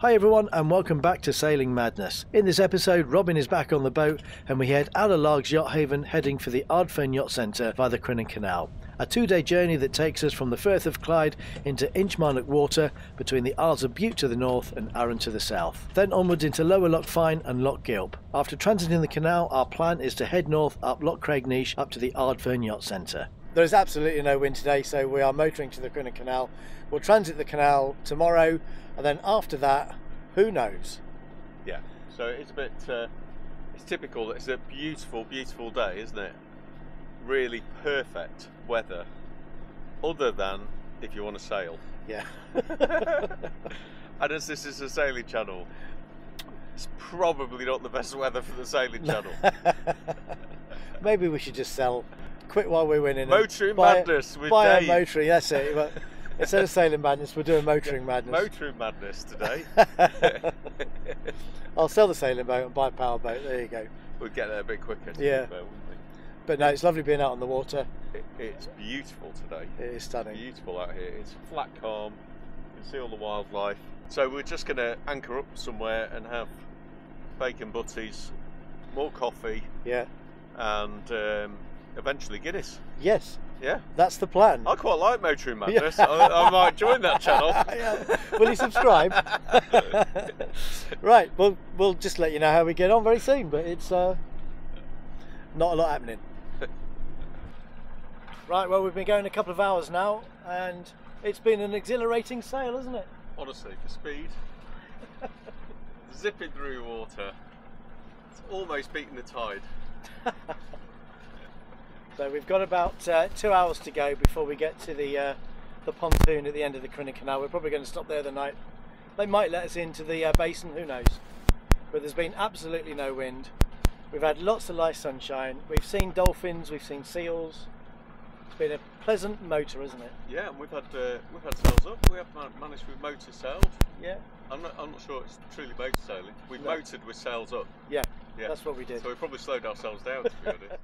Hi everyone and welcome back to Sailing Madness. In this episode, Robin is back on the boat and we head out of Largs Yacht Haven heading for the Ardfern Yacht Centre via the Crinan Canal. A two-day journey that takes us from the Firth of Clyde into Inchmarnock water between the Isles of Bute to the north and Arran to the south. Then onwards into Lower Loch Fyne and Loch Gilp. After transiting the canal, our plan is to head north up Loch Craignish up to the Ardfern Yacht Centre. There is absolutely no wind today, so we are motoring to the Crinan Canal. We'll transit the canal tomorrow, and then after that, who knows? Yeah. So it's a bit. Uh, it's typical. It's a beautiful, beautiful day, isn't it? Really perfect weather. Other than if you want to sail. Yeah. and as this is a sailing channel, it's probably not the best weather for the sailing channel. Maybe we should just sell. Quit while we're winning. Motoring buy- madness with buy Dave. a motoring. That's it. Well, Instead of sailing madness, we're doing motoring madness. Motoring madness today. I'll sell the sailing boat and buy a power boat. There you go. We'd get there a bit quicker. Yeah. wouldn't But no, it's lovely being out on the water. It, it's beautiful today. It is stunning. Beautiful out here. It's flat, calm. You can see all the wildlife. So we're just going to anchor up somewhere and have bacon butties, more coffee, Yeah. and um, eventually Guinness. Yes, Yeah, that's the plan. I quite like motoring madness. I, I might join that channel. Yeah. Will you subscribe? right. Well, we'll just let you know how we get on very soon. But it's uh, not a lot happening. right. Well, we've been going a couple of hours now, and it's been an exhilarating sail, hasn't it? Honestly, for speed, zipping through water, it's almost beating the tide. So we've got about uh, two hours to go before we get to the uh, the pontoon at the end of the Crinan Canal. We're probably going to stop there the night. They might let us into the uh, basin, who knows? But there's been absolutely no wind. We've had lots of light sunshine. We've seen dolphins. We've seen seals. It's been a pleasant motor, isn't it? Yeah, and we've had uh, we've had sails up. We have managed with motor sailed. Yeah. I'm not, I'm not sure it's truly motor sailing. We've No. motored with sails up. Yeah. Yeah. That's what we did. So we probably slowed ourselves down to be honest.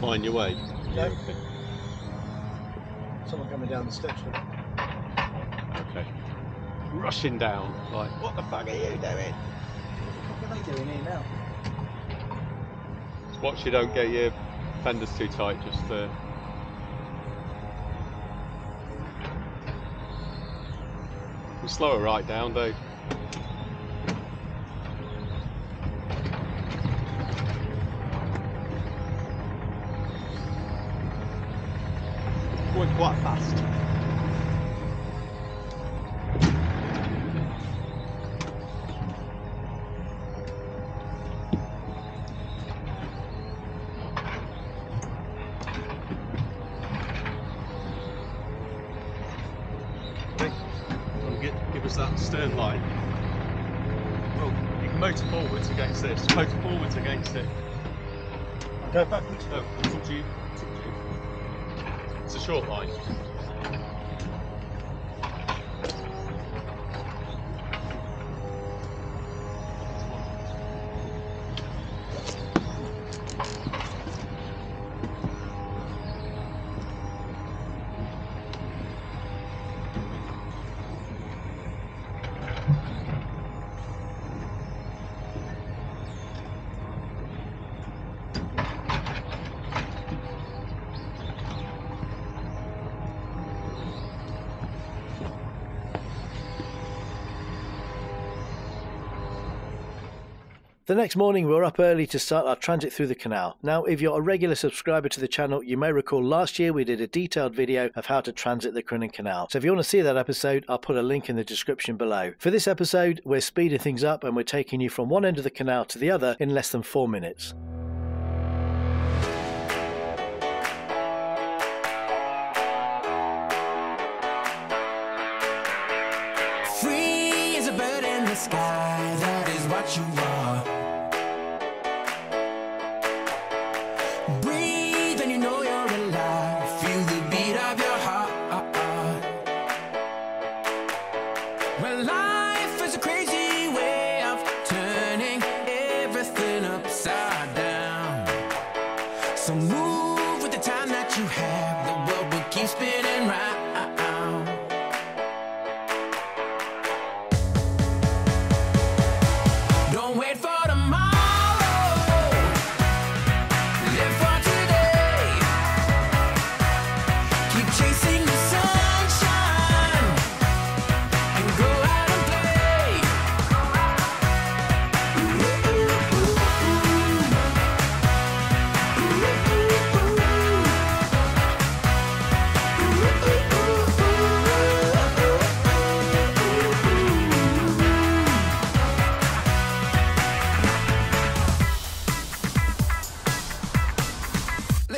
Find your way. No. Someone coming down the steps. Okay. Rushing down, like, what the fuck are you doing? What are they doing here now? Just watch you don't get your fenders too tight, just uh... We'll slow it right down, Dave. Going quite fast. Okay. Well, give, give us that stern line. Well, you can motor forwards against this. Motor forwards against it. Go backwards. No, it's up to you. It's a short line. The next morning, we were up early to start our transit through the canal. Now, if you're a regular subscriber to the channel, you may recall last year we did a detailed video of how to transit the Crinan Canal. So if you want to see that episode, I'll put a link in the description below. For this episode, we're speeding things up and we're taking you from one end of the canal to the other in less than four minutes.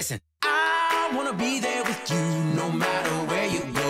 Listen, I wanna be there with you no matter where you go.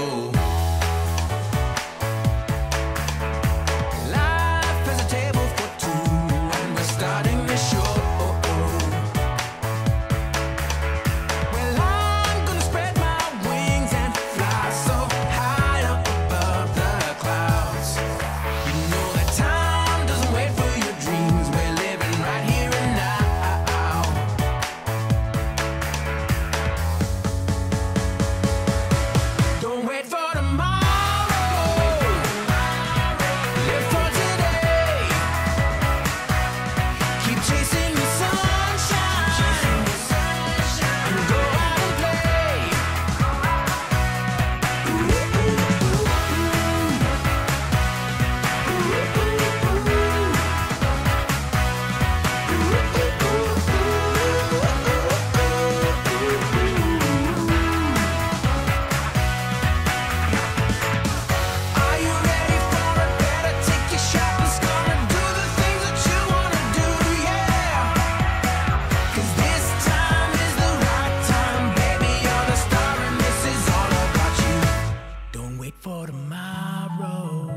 Wait for tomorrow.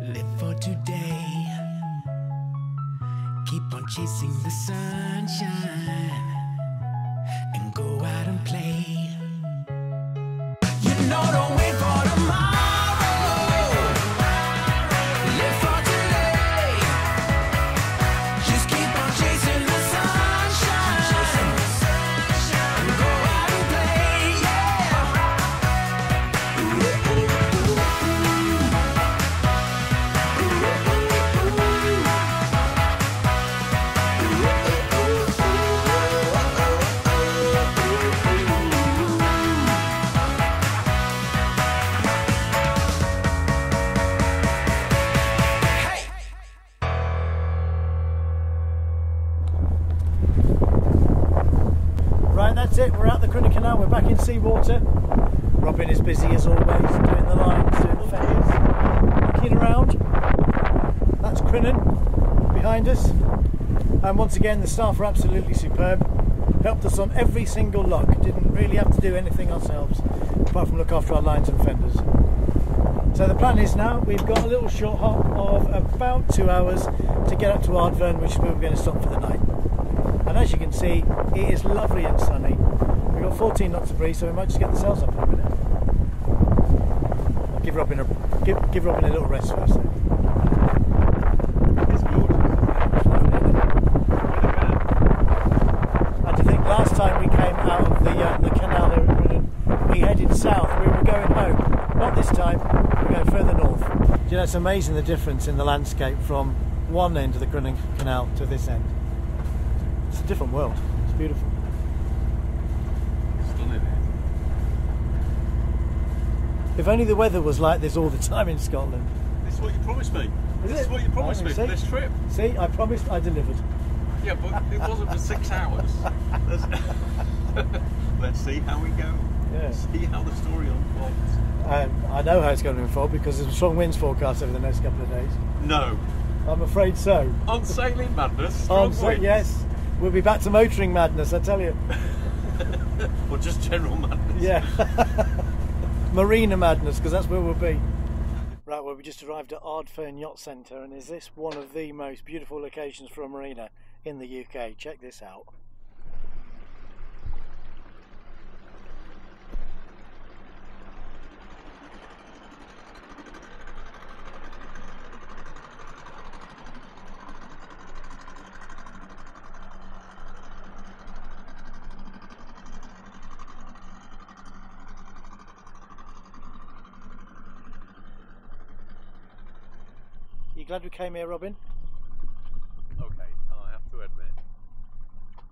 Live for today. Keep on chasing the sunshine and go out and play. That's it. We're out the Crinan Canal. We're back in seawater. Robin is busy as always, doing the lines, doing the fenders, looking around. That's Crinan behind us. And once again, the staff are absolutely superb. Helped us on every single lock. Didn't really have to do anything ourselves, apart from look after our lines and fenders. So the plan is now we've got a little short hop of about two hours to get up to Ardfern, which is where we're going to stop for the night. And as you can see, it is lovely and sunny. We've got 14 knots of breeze, so we might just get the sails up in a minute. I'll give Robin a give, give Robin a little rest first. Then. And to think last time we came out of the uh, the canal Brennan, we headed south. We were going home. Not this time. We're going further north. Do you know it's amazing the difference in the landscape from one end of the Crinan Canal to this end. It's a different world. It's beautiful. Stunning. If only the weather was like this all the time in Scotland. This is what you promised me. Is this it? is what you promised Oh, me see? for this trip. See, I promised, I delivered. Yeah, but it wasn't for six hours. Let's, let's see how we go. Yes. See how the story unfolds. Um, I know how it's going to unfold because there's a strong winds forecast over the next couple of days. No. I'm afraid so. On sailing madness. Strong so, winds. yes, we'll be back to motoring madness, I tell you. or just general madness. Yeah. Marina madness, because that's where we'll be. Right, well, we just arrived at Ardfern Yacht Centre, and is this one of the most beautiful locations for a marina in the UK? Check this out. Glad we came here, Robin? Okay, I have to admit,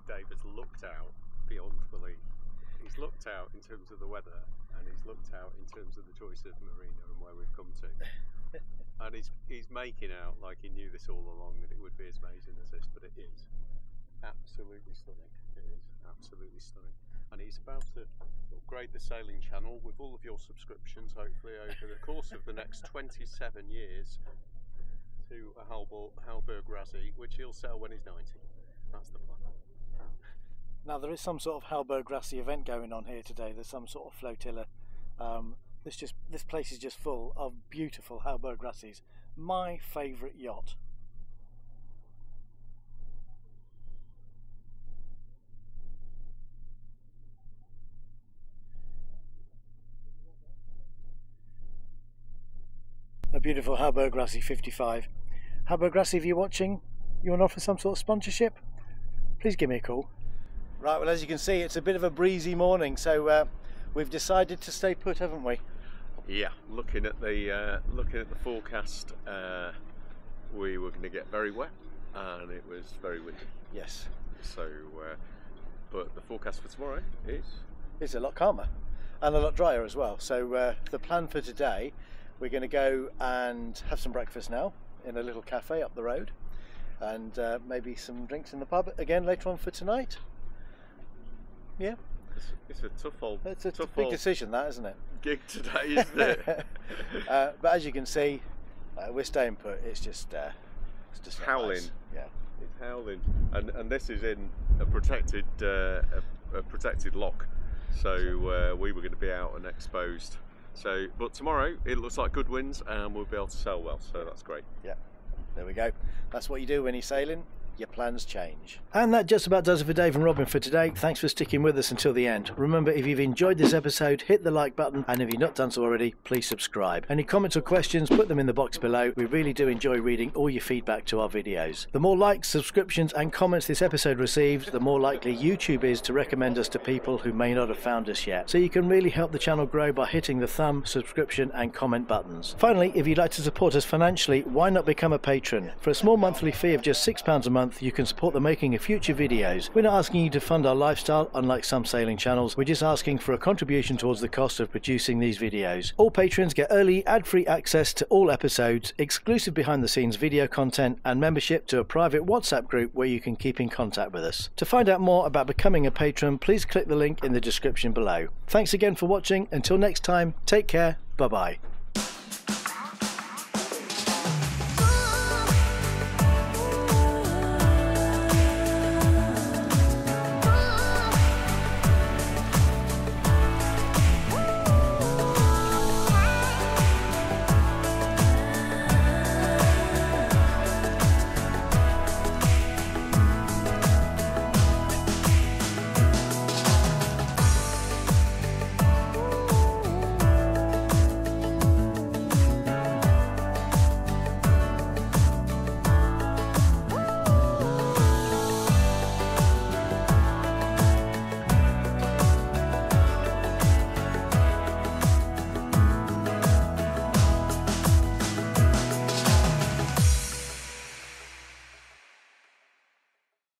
Dave has looked out beyond belief. He's looked out in terms of the weather, and he's looked out in terms of the choice of marina and where we've come to. and he's he's making out like he knew this all along that it would be as amazing as this, but it is absolutely stunning. It is absolutely stunning. And he's about to upgrade the sailing channel with all of your subscriptions, hopefully over the course of the next 27 years, to a Hallberg-Rassy, which he'll sell when he's 90. That's the plan. Now there is some sort of Hallberg-Rassy event going on here today. There's some sort of flotilla. Um, this just this place is just full of beautiful Hallberg-Rassys. My favourite yacht. A beautiful Hallberg-Rassy 55. Hallberg-Rassy, if you're watching, you want to offer some sort of sponsorship? Please give me a call. Right, well, as you can see, it's a bit of a breezy morning, so uh, we've decided to stay put, haven't we? Yeah, looking at the uh, looking at the forecast, uh, we were going to get very wet, and it was very windy. Yes. So, uh, but the forecast for tomorrow is It's a lot calmer and a lot drier as well. So, uh, the plan for today, we're going to go and have some breakfast now in a little cafe up the road, and uh, maybe some drinks in the pub again later on for tonight. Yeah, it's, it's a tough old it's a tough big old decision, that isn't it? gig today, isn't it? uh, but as you can see, uh, we're staying put. It's just, uh, it's just Howling. nice. Yeah. It's howling, and and this is in a protected uh, a, a protected lock, so uh, we were going to be out and exposed. So, but tomorrow it looks like good winds, and we'll be able to sail well. So that's great. Yeah, there we go. That's what you do when you're sailing. Your plans change. And that just about does it for Dave and Robin for today. Thanks for sticking with us until the end. Remember, if you've enjoyed this episode, hit the like button, and if you've not done so already, please subscribe. Any comments or questions, put them in the box below. We really do enjoy reading all your feedback to our videos. The more likes, subscriptions, and comments this episode receives, the more likely YouTube is to recommend us to people who may not have found us yet. So you can really help the channel grow by hitting the thumb, subscription, and comment buttons. Finally, if you'd like to support us financially, why not become a patron? For a small monthly fee of just £6 a month, you can support the making of future videos. We're not asking you to fund our lifestyle, unlike some sailing channels. We're just asking for a contribution towards the cost of producing these videos. All patrons get early, ad-free access to all episodes, exclusive behind-the-scenes video content, and membership to a private WhatsApp group where you can keep in contact with us. To find out more about becoming a patron, please click the link in the description below. Thanks again for watching. Until next time, take care. Bye-bye.